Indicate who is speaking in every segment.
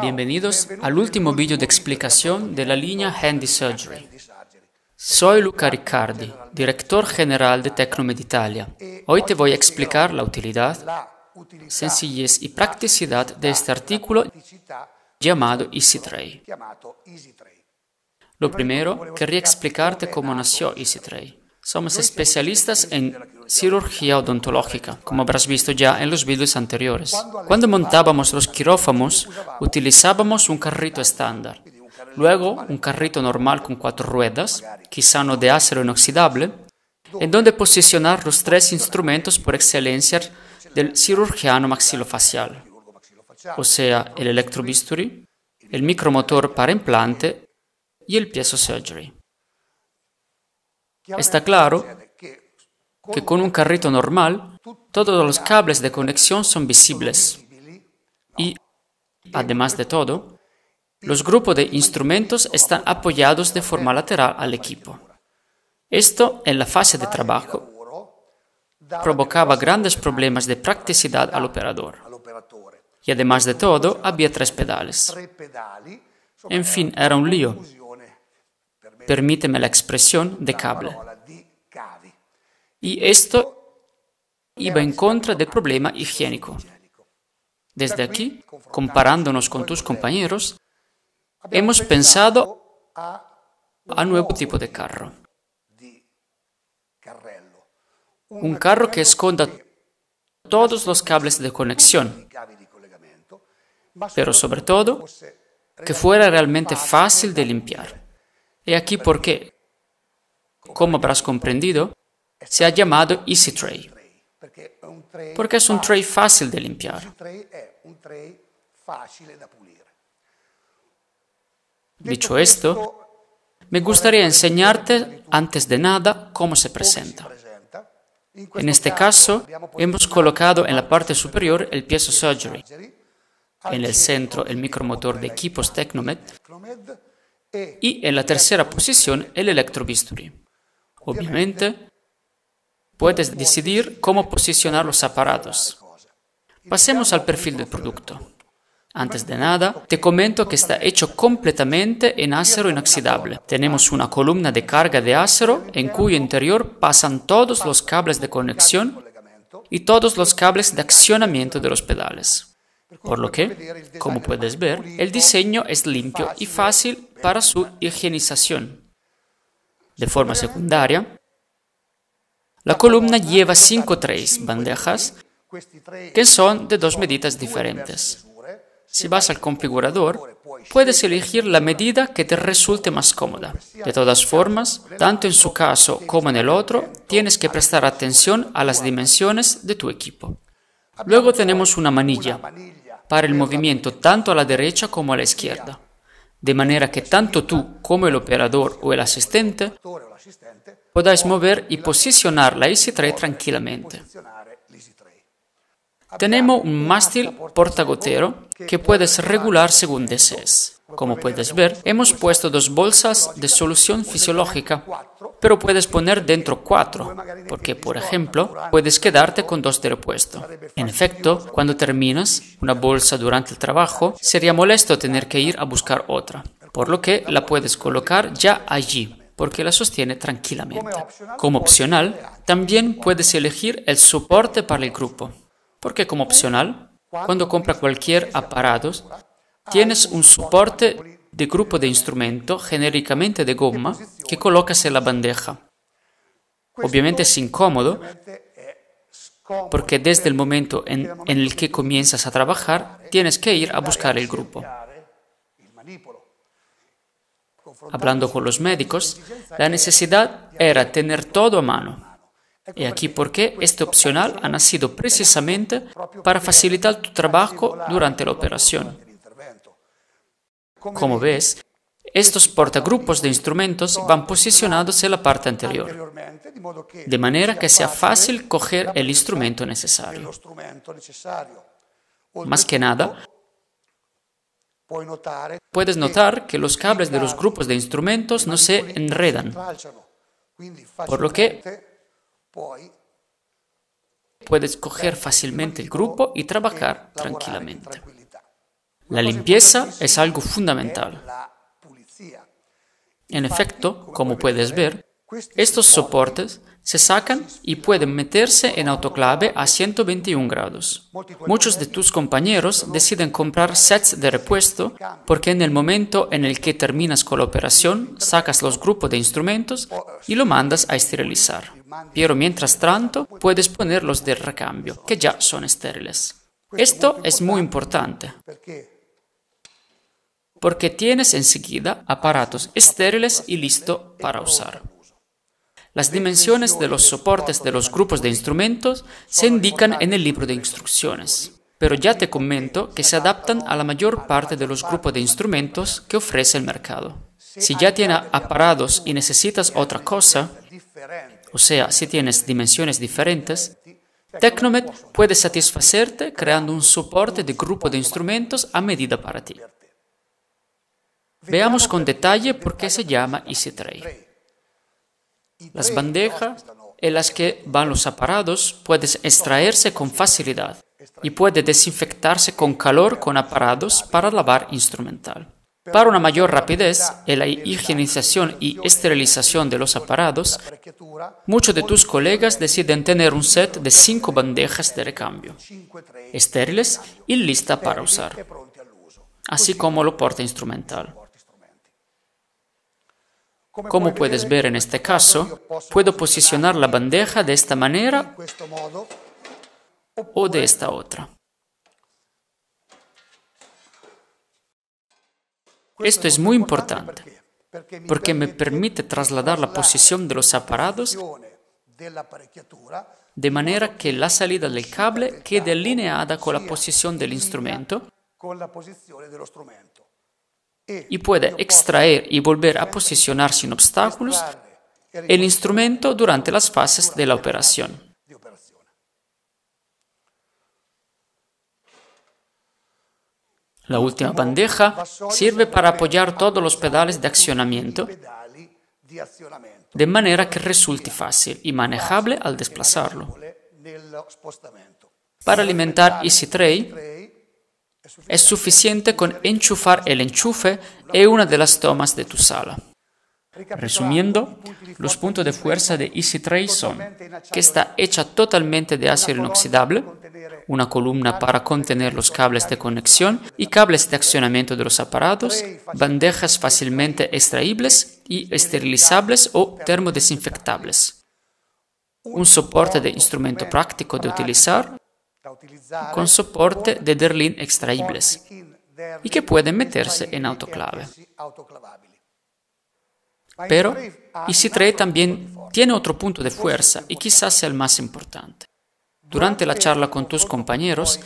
Speaker 1: Bienvenidos al último vídeo de explicación de la línea Handy Surgery. Soy Luca Riccardi, director general de Tecnomed Italia. Hoy te voy a explicar la utilidad, sencillez y practicidad de este artículo llamado EasyTray. Lo primero, querría explicarte cómo nació EasyTray. Somos especialistas en cirugía odontológica, como habrás visto ya en los vídeos anteriores. Cuando montábamos los quirófamos, utilizábamos un carrito estándar, luego un carrito normal con cuatro ruedas, quizá no de acero inoxidable, en donde posicionar los tres instrumentos por excelencia del cirujano maxilofacial, o sea, el electrobisturi, el micromotor para implante y el piezo surgery. Está claro que con un carrito normal todos los cables de conexión son visibles y, además de todo, los grupos de instrumentos están apoyados de forma lateral al equipo. Esto, en la fase de trabajo, provocaba grandes problemas de practicidad al operador. Y además de todo, había tres pedales. En fin, era un lío permíteme la expresión, de cable. Y esto iba en contra del problema higiénico. Desde aquí, comparándonos con tus compañeros, hemos pensado a nuevo tipo de carro. Un carro que esconda todos los cables de conexión, pero sobre todo que fuera realmente fácil de limpiar. Y aquí por qué, como habrás comprendido, se ha llamado Easy Tray. Porque es un tray fácil de limpiar. Dicho esto, me gustaría enseñarte antes de nada cómo se presenta. En este caso, hemos colocado en la parte superior el piezo surgery, en el centro el micromotor de equipos Tecnomed y en la tercera posición el electrobisturi. Obviamente, puedes decidir cómo posicionar los aparatos. Pasemos al perfil del producto. Antes de nada, te comento que está hecho completamente en acero inoxidable. Tenemos una columna de carga de acero en cuyo interior pasan todos los cables de conexión y todos los cables de accionamiento de los pedales. Por lo que, como puedes ver, el diseño es limpio y fácil para su higienización. De forma secundaria, la columna lleva cinco trays, bandejas, que son de dos medidas diferentes. Si vas al configurador, puedes elegir la medida que te resulte más cómoda. De todas formas, tanto en su caso como en el otro, tienes que prestar atención a las dimensiones de tu equipo. Luego tenemos una manilla para el movimiento tanto a la derecha como a la izquierda, de manera que tanto tú como el operador o el asistente podáis mover y posicionar la EasyTray tranquilamente. Tenemos un mástil portagotero que puedes regular según desees. Como puedes ver, hemos puesto dos bolsas de solución fisiológica, pero puedes poner dentro cuatro, porque, por ejemplo, puedes quedarte con dos de repuesto. En efecto, cuando terminas una bolsa durante el trabajo, sería molesto tener que ir a buscar otra, por lo que la puedes colocar ya allí, porque la sostiene tranquilamente. Como opcional, también puedes elegir el soporte para el grupo, porque como opcional, cuando compra cualquier aparato, tienes un soporte de grupo de instrumento genéricamente de goma que colocas en la bandeja. Obviamente es incómodo porque desde el momento en, en, el que comienzas a trabajar tienes que ir a buscar el grupo. Hablando con los médicos, la necesidad era tener todo a mano. Y aquí porque este opcional ha nacido precisamente para facilitar tu trabajo durante la operación. Como ves, estos portagrupos de instrumentos van posicionados en la parte anterior, de manera que sea fácil coger el instrumento necesario. Más que nada, puedes notar que los cables de los grupos de instrumentos no se enredan, por lo que puedes coger fácilmente el grupo y trabajar tranquilamente. La limpieza es algo fundamental. En efecto, como puedes ver, estos soportes se sacan y pueden meterse en autoclave a 121 grados. Muchos de tus compañeros deciden comprar sets de repuesto porque en el momento en el que terminas con la operación, sacas los grupos de instrumentos y lo mandas a esterilizar. Pero mientras tanto, puedes poner los de recambio, que ya son estériles. Esto es muy importante porque tienes enseguida aparatos estériles y listo para usar. Las dimensiones de los soportes de los grupos de instrumentos se indican en el libro de instrucciones, pero ya te comento que se adaptan a la mayor parte de los grupos de instrumentos que ofrece el mercado. Si ya tienes aparatos y necesitas otra cosa, o sea, si tienes dimensiones diferentes, Tecnomet puede satisfacerte creando un soporte de grupo de instrumentos a medida para ti. Veamos con detalle por qué se llama Tray. Las bandejas en las que van los aparatos pueden extraerse con facilidad y puede desinfectarse con calor con aparatos para lavar instrumental. Para una mayor rapidez en la higienización y esterilización de los aparatos, muchos de tus colegas deciden tener un set de cinco bandejas de recambio, estériles y lista para usar, así como lo porta instrumental. Como puedes ver en este caso, puedo posicionar la bandeja de esta manera o de esta otra. Esto es muy importante porque me permite trasladar la posición de los aparatos de manera que la salida del cable quede alineada con la posición del instrumento y puede extraer y volver a posicionar sin obstáculos el instrumento durante las fases de la operación. La última bandeja sirve para apoyar todos los pedales de accionamiento de manera que resulte fácil y manejable al desplazarlo. Para alimentar Easy Tray, es suficiente con enchufar el enchufe en una de las tomas de tu sala. Resumiendo, los puntos de fuerza de Easy Tray son que está hecha totalmente de acero inoxidable, una columna para contener los cables de conexión y cables de accionamiento de los aparatos, bandejas fácilmente extraíbles y esterilizables o termodesinfectables, un soporte de instrumento práctico de utilizar, con soporte de Derlin extraíbles y que pueden meterse en autoclave. Pero EasyTray también tiene otro punto de fuerza y quizás sea el más importante. Durante la charla con tus compañeros,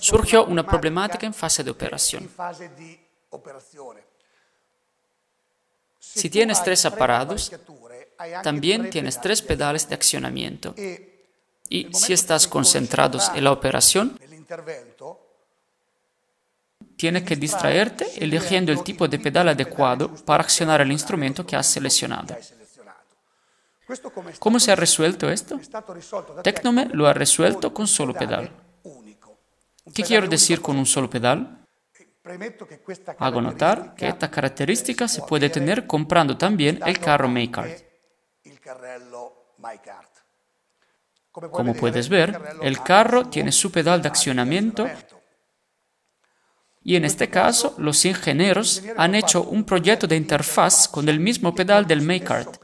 Speaker 1: surgió una problemática en fase de operación. Si tienes tres aparatos, también tienes tres pedales de accionamiento y si estás concentrados en la operación, tienes que distraerte eligiendo el tipo de pedal adecuado para accionar el instrumento que has seleccionado. ¿Cómo se ha resuelto esto? Tecnome lo ha resuelto con solo pedal. ¿Qué quiero decir con un solo pedal? Hago notar que esta característica se puede tener comprando también el carro Maykart. Como puedes ver, el carro tiene su pedal de accionamiento y en este caso los ingenieros han hecho un proyecto de interfaz con el mismo pedal del Maykart.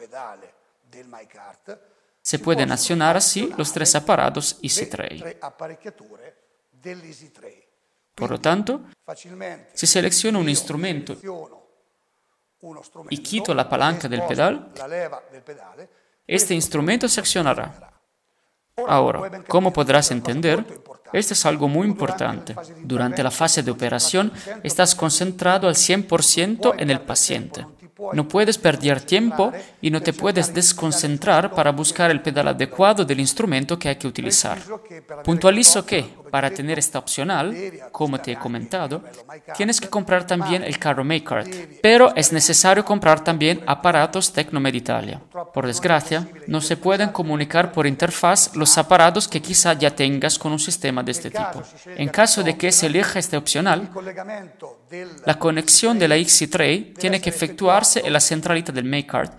Speaker 1: Se pueden accionar así los tres aparatos EasyTray. Por lo tanto, si selecciono un instrumento y quito la palanca del pedal, este instrumento se accionará. Ahora, como podrás entender, esto es algo muy importante. Durante la fase de operación estás concentrado al 100% en el paciente. No puedes perder tiempo y no te puedes desconcentrar para buscar el pedal adecuado del instrumento que hay que utilizar. Puntualizo que, para tener esta opcional, como te he comentado, tienes que comprar también el carro Makart, pero es necesario comprar también aparatos Tecnomed Italia. Por desgracia, no se pueden comunicar por interfaz los aparatos que quizá ya tengas con un sistema de este tipo. En caso de que se elija este opcional, la conexión de la XC3 tiene que efectuarse en la centralita del Makart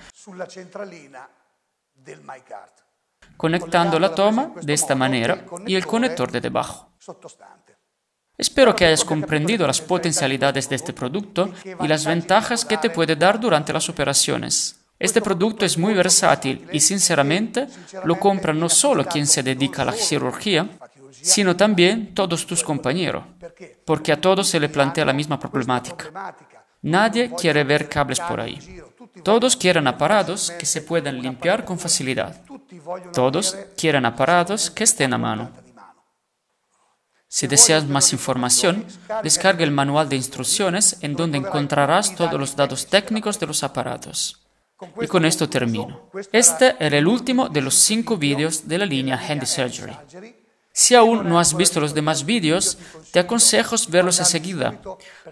Speaker 1: conectando la toma de esta manera y el conector de debajo. Espero que hayas comprendido las potencialidades de este producto y las ventajas que te puede dar durante las operaciones. Este producto es muy versátil y sinceramente lo compra no solo quien se dedica a la cirugía, sino también todos tus compañeros, porque a todos se le plantea la misma problemática. Nadie quiere ver cables por ahí. Todos quieren aparatos que se puedan limpiar con facilidad. Todos quieren aparatos que estén a mano. Si deseas más información, descarga el manual de instrucciones en donde encontrarás todos los datos técnicos de los aparatos. Y con esto termino. Este era el último de los cinco vídeos de la línea Handy Surgery. Si aún no has visto los demás vídeos, te aconsejo verlos enseguida,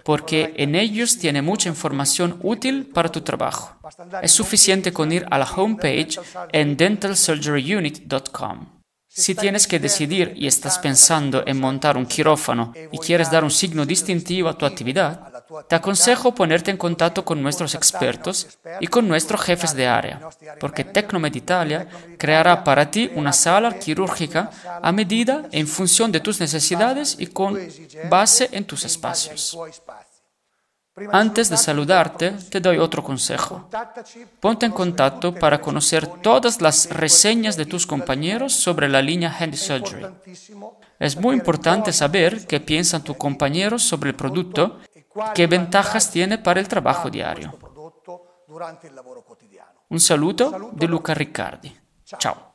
Speaker 1: porque en ellos tiene mucha información útil para tu trabajo. Es suficiente con ir a la homepage en dentalsurgeryunit.com. Si tienes que decidir y estás pensando en montar un quirófano y quieres dar un signo distintivo a tu actividad, te aconsejo ponerte en contacto con nuestros expertos y con nuestros jefes de área, porque Tecnomed Italia creará para ti una sala quirúrgica a medida en función de tus necesidades y con base en tus espacios. Antes de saludarte, te doy otro consejo. Ponte en contacto para conocer todas las reseñas de tus compañeros sobre la línea Hand Surgery. Es muy importante saber qué piensan tus compañeros sobre el producto, qué ventajas tiene para el trabajo diario. Un saludo de Luca Riccardi. Chao.